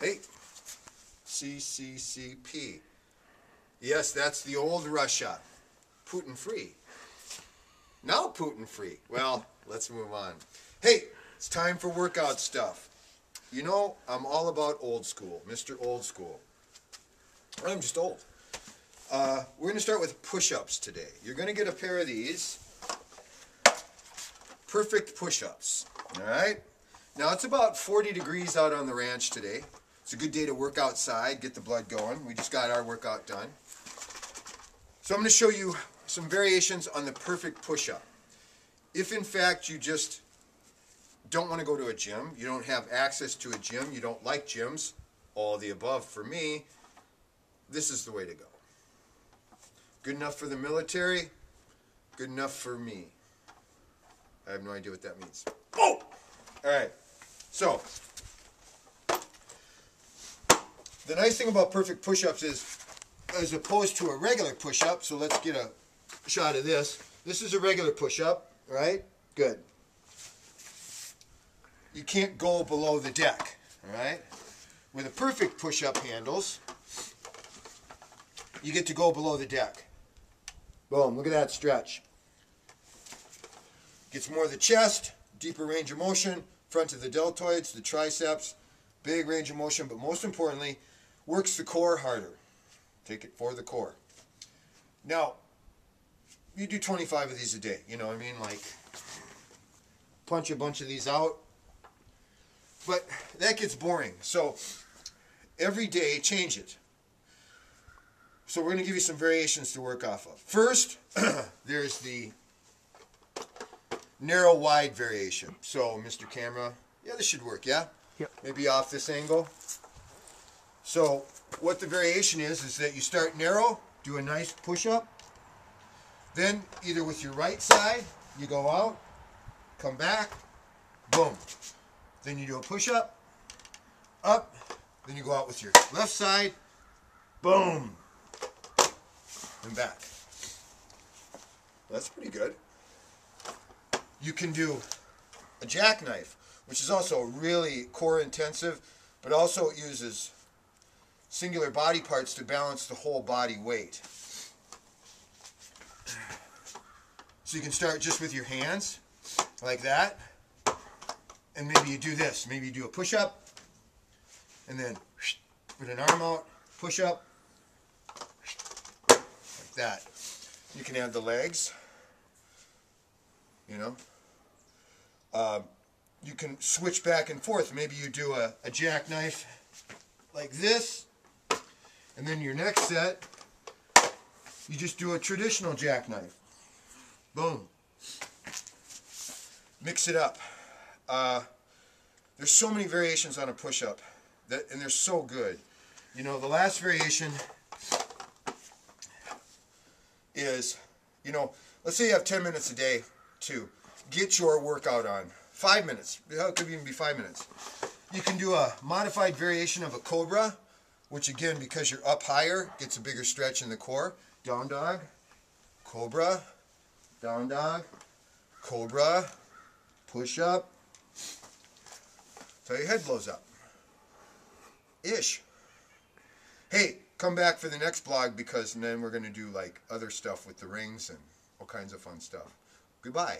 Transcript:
Hey, CCCP. Yes, that's the old Russia. Putin free. Now Putin free. Well, let's move on. Hey, it's time for workout stuff. You know, I'm all about old school, Mr. Old School. I'm just old. Uh, we're going to start with push-ups today. You're going to get a pair of these. Perfect push-ups. All right? Now, it's about 40 degrees out on the ranch today. It's a good day to work outside, get the blood going. We just got our workout done. So I'm going to show you some variations on the perfect push-up. If in fact you just don't want to go to a gym, you don't have access to a gym, you don't like gyms, all the above for me, this is the way to go. Good enough for the military, good enough for me. I have no idea what that means. Oh! All right. So, the nice thing about perfect push-ups is, as opposed to a regular push-up, so let's get a shot of this. This is a regular push-up, right? Good. You can't go below the deck, all right? With a perfect push-up handles, you get to go below the deck. Boom, look at that stretch. Gets more of the chest, deeper range of motion, front of the deltoids, the triceps, big range of motion, but most importantly, works the core harder. Take it for the core. Now, you do 25 of these a day, you know what I mean? Like, punch a bunch of these out. But that gets boring. So, every day, change it. So we're going to give you some variations to work off of. First, there's the narrow wide variation. So, Mr. Camera, yeah, this should work, yeah? Yep. Maybe off this angle. So, what the variation is, is that you start narrow, do a nice push up. Then, either with your right side, you go out, come back, boom. Then you do a push up, up, then you go out with your left side, boom, and back. That's pretty good. You can do a jackknife, which is also really core intensive, but also uses singular body parts to balance the whole body weight. So you can start just with your hands, like that, and maybe you do this. Maybe you do a push-up, and then put an arm out, push-up, like that. You can add the legs, you know. Um, you can switch back and forth. Maybe you do a, a jackknife like this, and then your next set, you just do a traditional jackknife. Boom. Mix it up. Uh, there's so many variations on a push-up, that, and they're so good. You know, the last variation is, you know, let's say you have 10 minutes a day to get your workout on. Five minutes. It could even be five minutes. You can do a modified variation of a cobra, which again, because you're up higher, gets a bigger stretch in the core. Down dog, cobra, down dog, cobra, push up, till your head blows up. Ish. Hey, come back for the next blog because then we're going to do like other stuff with the rings and all kinds of fun stuff. Goodbye.